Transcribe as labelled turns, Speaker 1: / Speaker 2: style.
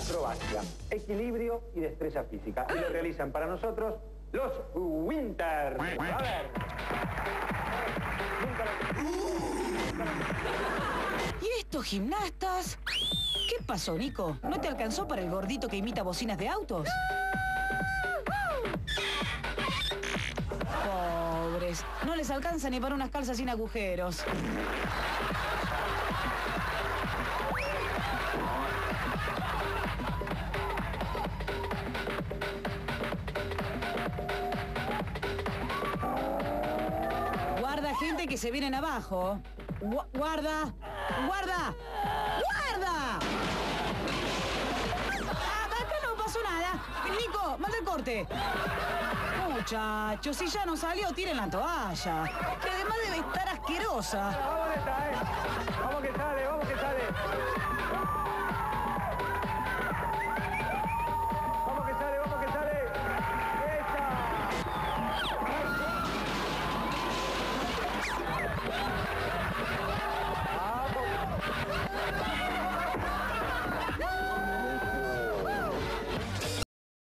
Speaker 1: acrobacia, equilibrio y destreza física. Y lo realizan para nosotros los Winter. A ver.
Speaker 2: ¿Y estos gimnastas? ¿Qué pasó, Nico? ¿No te alcanzó para el gordito que imita bocinas de autos? Pobres, no les alcanza ni para unas calzas sin agujeros. Guarda, gente, que se vienen abajo. Gua- guarda, guarda, guarda. Ah, acá no pasó nada. Nico, manda el corte. Muchachos, si ya no salió, tiren la toalla. Que además debe estar asquerosa.
Speaker 1: Vamos que sale, vamos que sale.